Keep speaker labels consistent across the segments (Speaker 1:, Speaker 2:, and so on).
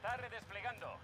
Speaker 1: está redesplegando.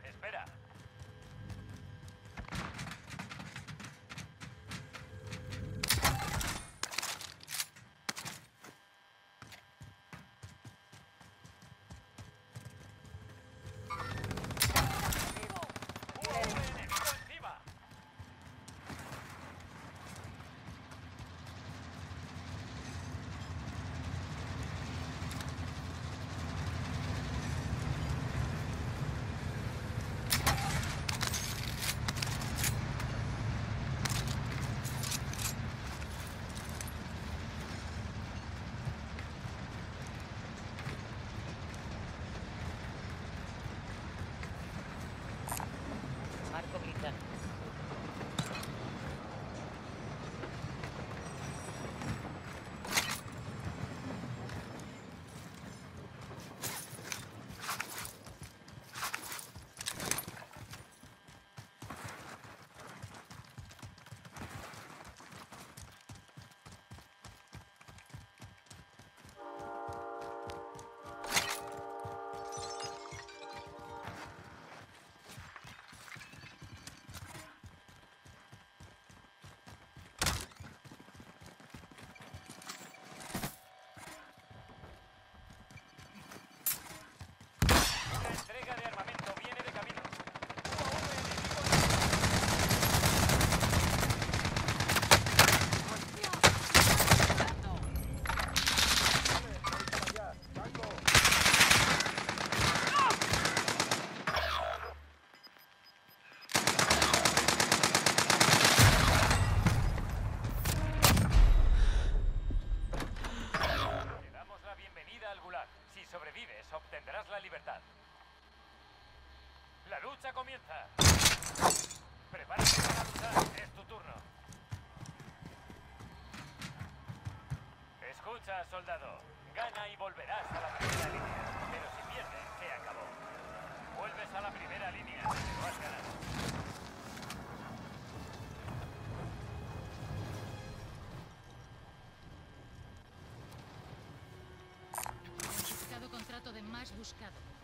Speaker 2: Contrato de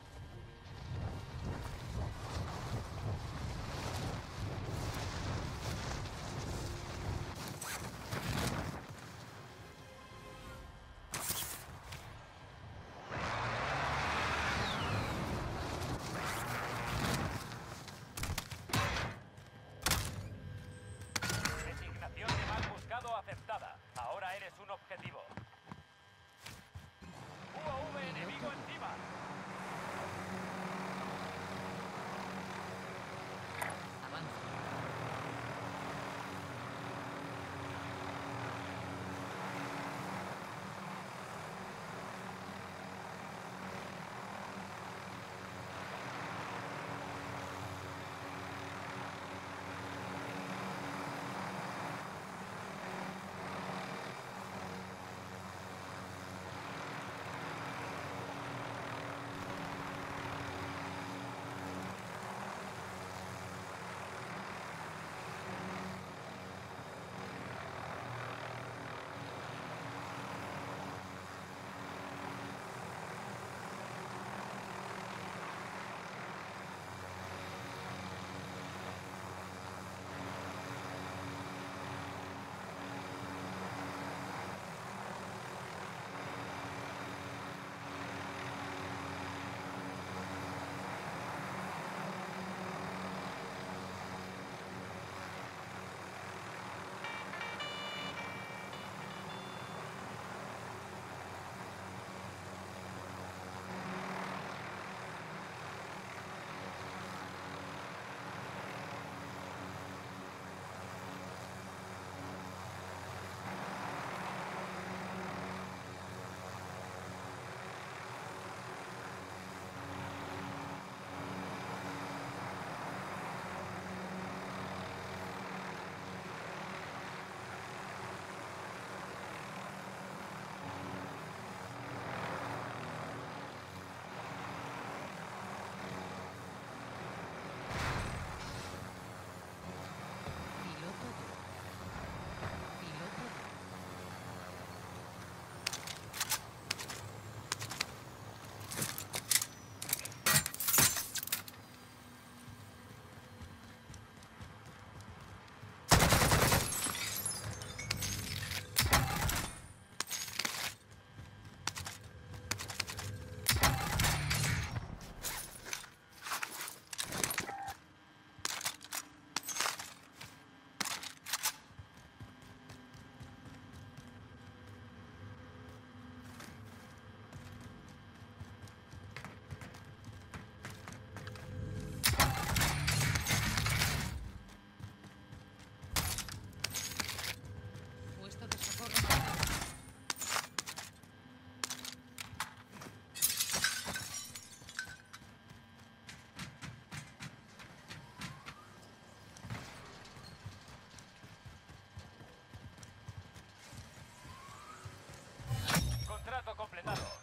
Speaker 1: Entrenador.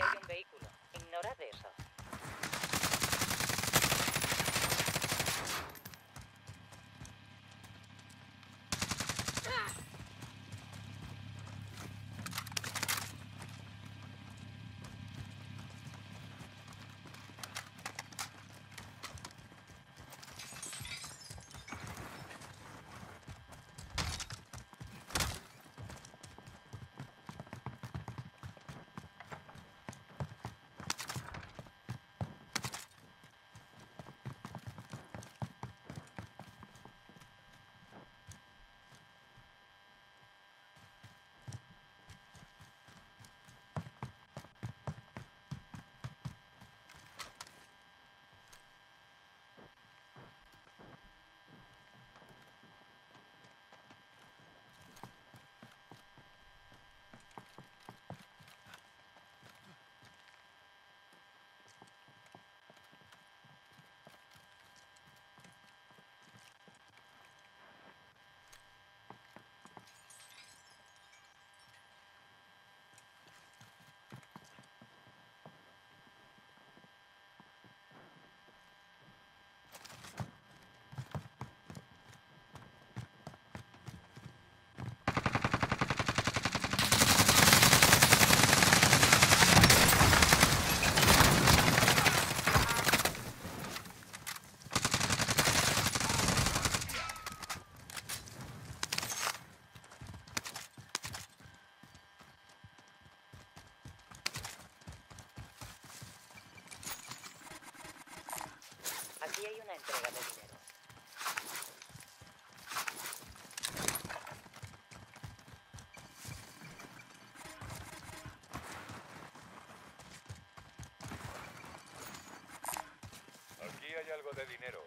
Speaker 1: Un
Speaker 3: vehículo. Ignora de eso. de dinero.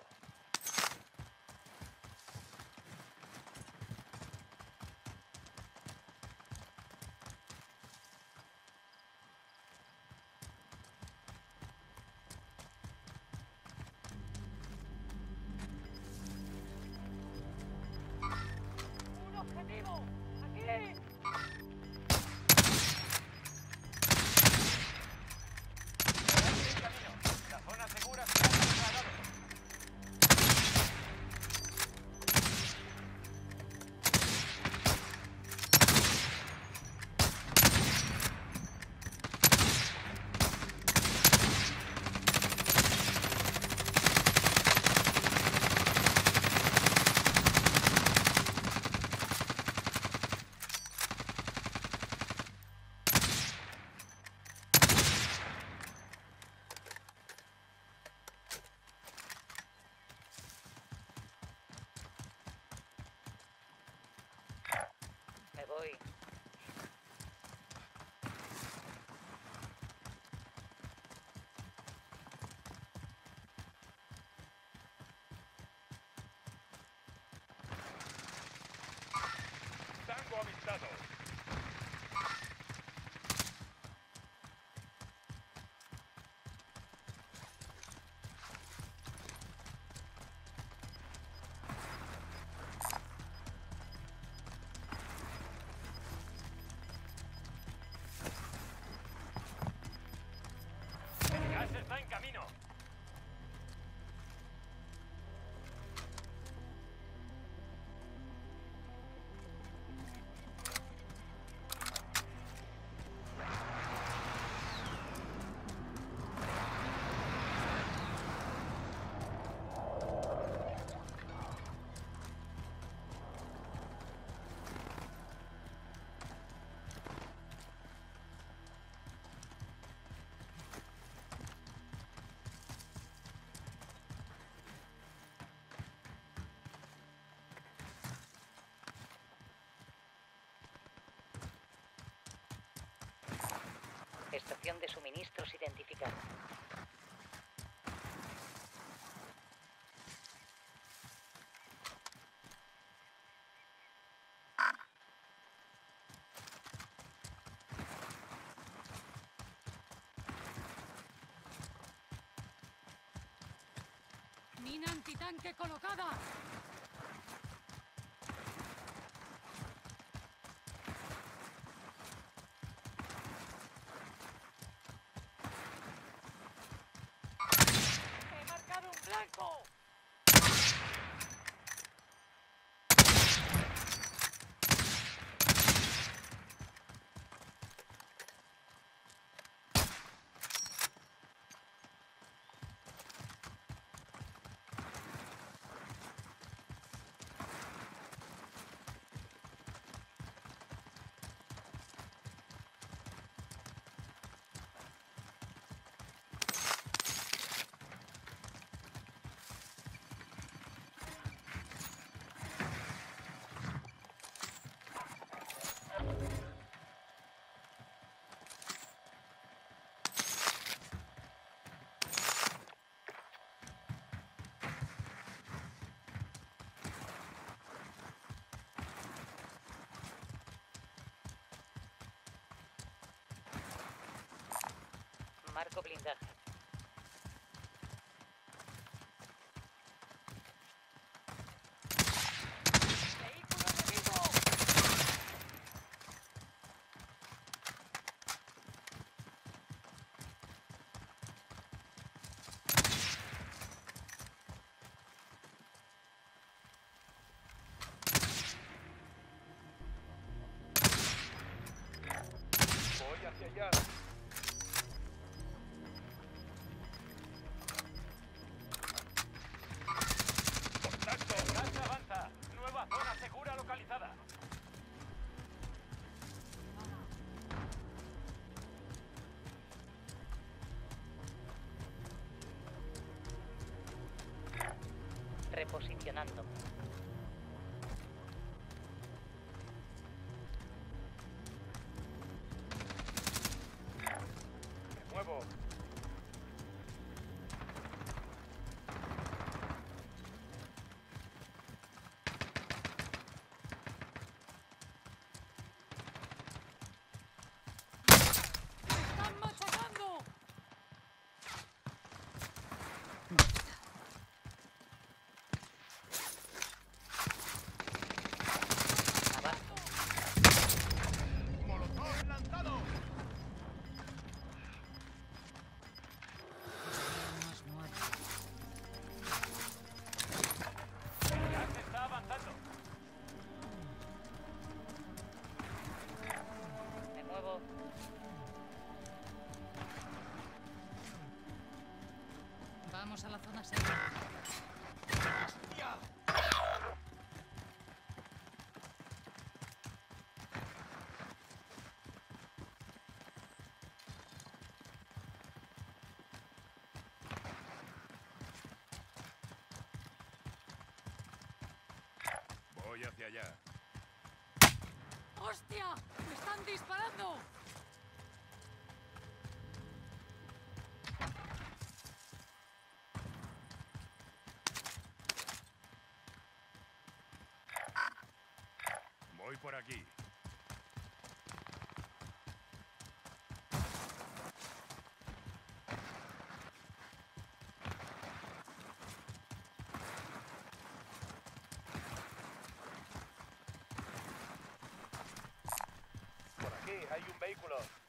Speaker 4: boy. Standby in.
Speaker 1: Estación de suministros identificada.
Speaker 3: ¡Mina antitanque colocada!
Speaker 1: Marco blindaje.
Speaker 5: posicionando.
Speaker 2: Vamos a la zona segura.
Speaker 4: Voy hacia allá.
Speaker 6: ¡Hostia! ¡Me están disparando!
Speaker 4: Aquí.
Speaker 1: Por aquí hay un vehículo.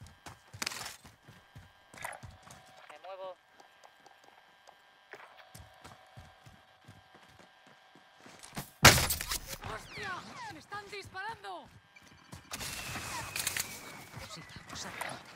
Speaker 1: Конечно, правда.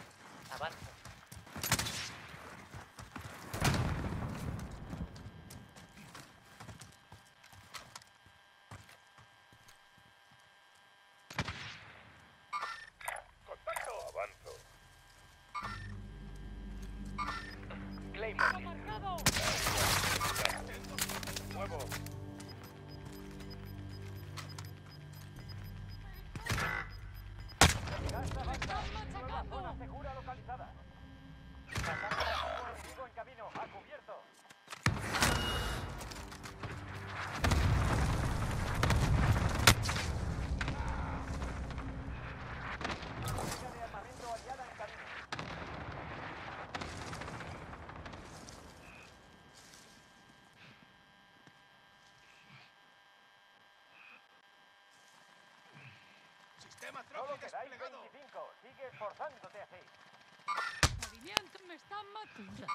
Speaker 4: Sistema
Speaker 1: Solo quedáis 25. Sigue esforzándote así.
Speaker 6: ¡Movimiento! ¡Me están matando!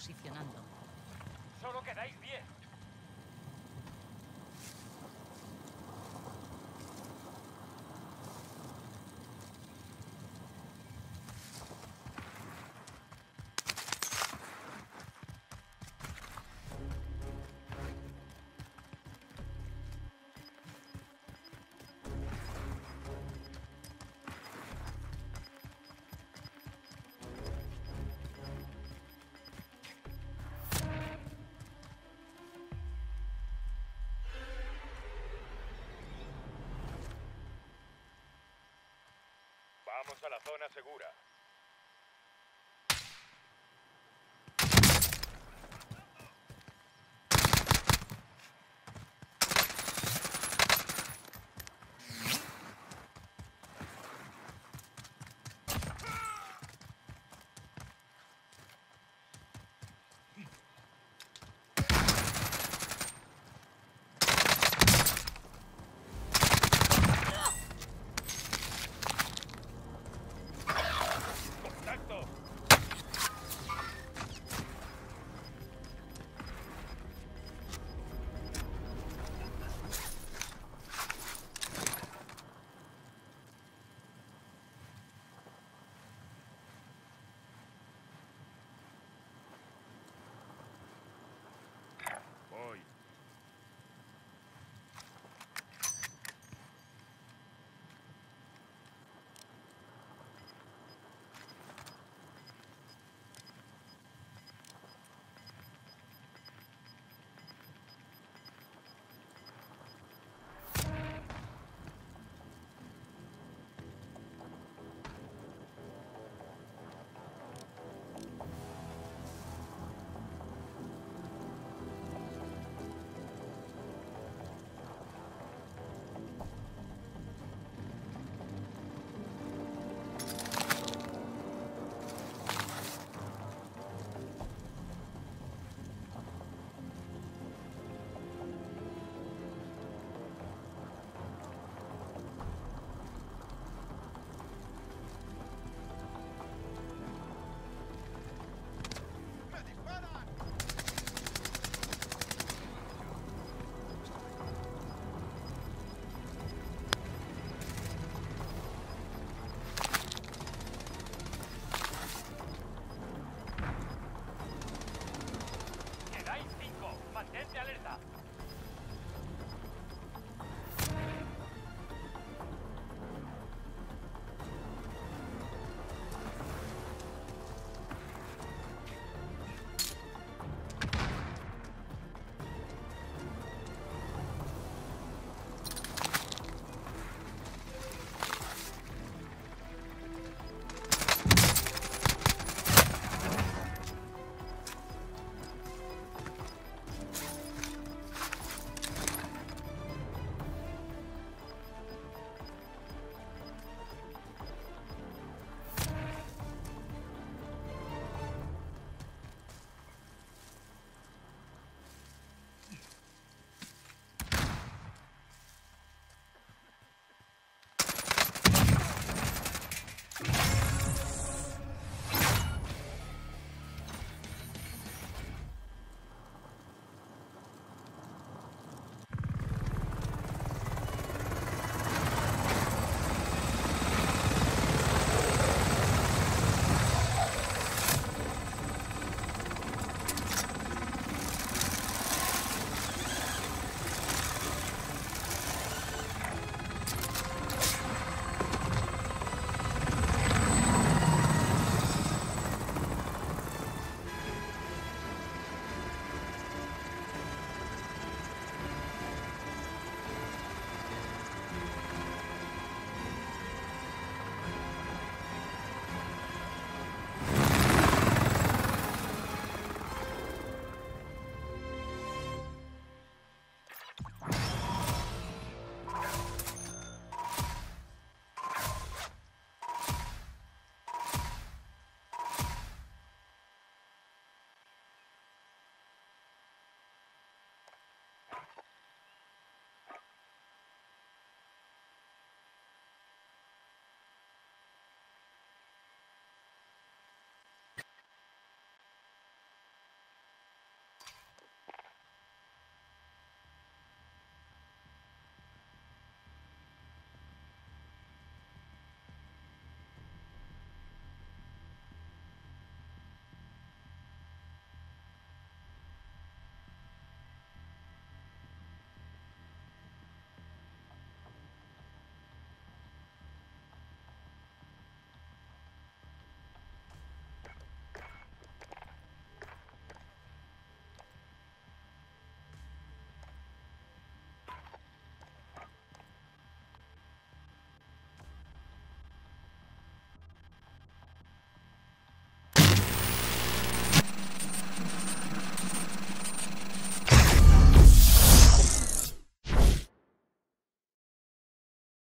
Speaker 3: Reposicionando.
Speaker 1: Solo quedáis 10.
Speaker 4: A la zona segura.